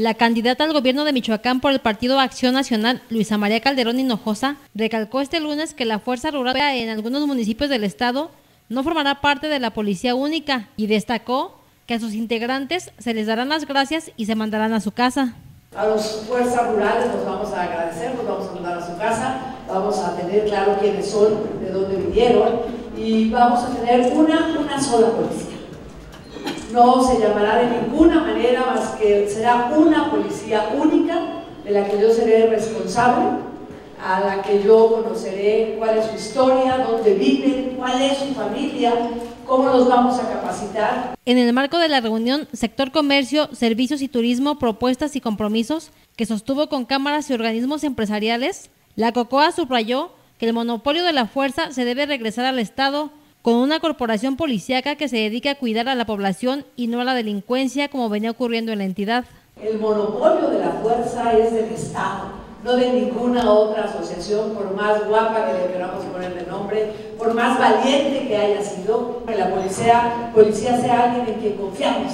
La candidata al gobierno de Michoacán por el Partido Acción Nacional, Luisa María Calderón Hinojosa, recalcó este lunes que la Fuerza Rural en algunos municipios del estado no formará parte de la Policía Única y destacó que a sus integrantes se les darán las gracias y se mandarán a su casa. A los fuerzas rurales nos vamos a agradecer, nos vamos a mandar a su casa, vamos a tener claro quiénes son, de dónde vinieron y vamos a tener una, una sola policía. No se llamará de ninguna manera más que será una policía única de la que yo seré responsable, a la que yo conoceré cuál es su historia, dónde viven, cuál es su familia, cómo los vamos a capacitar. En el marco de la reunión Sector Comercio, Servicios y Turismo, Propuestas y Compromisos, que sostuvo con cámaras y organismos empresariales, la COCOA subrayó que el monopolio de la fuerza se debe regresar al Estado con una corporación policíaca que se dedique a cuidar a la población y no a la delincuencia como venía ocurriendo en la entidad. El monopolio de la fuerza es del Estado, no de ninguna otra asociación, por más guapa que le queramos poner de nombre, por más valiente que haya sido, que la policía, policía sea alguien en quien confiamos,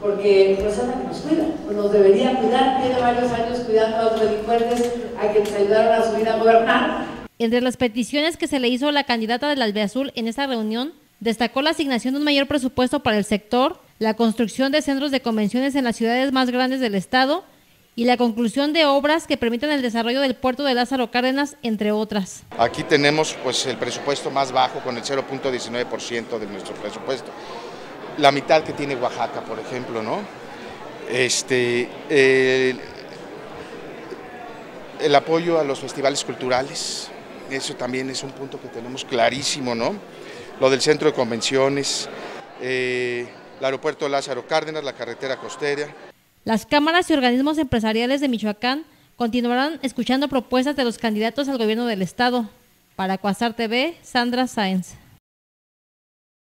porque pues es la que nos cuida, pues nos debería cuidar, tiene varios años cuidando a los delincuentes, a que nos ayudaron a subir a gobernar, entre las peticiones que se le hizo a la candidata del Albeazul en esta reunión, destacó la asignación de un mayor presupuesto para el sector, la construcción de centros de convenciones en las ciudades más grandes del estado y la conclusión de obras que permitan el desarrollo del puerto de Lázaro Cárdenas, entre otras. Aquí tenemos pues el presupuesto más bajo con el 0.19% de nuestro presupuesto. La mitad que tiene Oaxaca, por ejemplo, ¿no? Este, el, el apoyo a los festivales culturales, eso también es un punto que tenemos clarísimo, ¿no? Lo del centro de convenciones, eh, el aeropuerto Lázaro Cárdenas, la carretera costera. Las cámaras y organismos empresariales de Michoacán continuarán escuchando propuestas de los candidatos al gobierno del estado. Para Cuasar TV, Sandra Sáenz.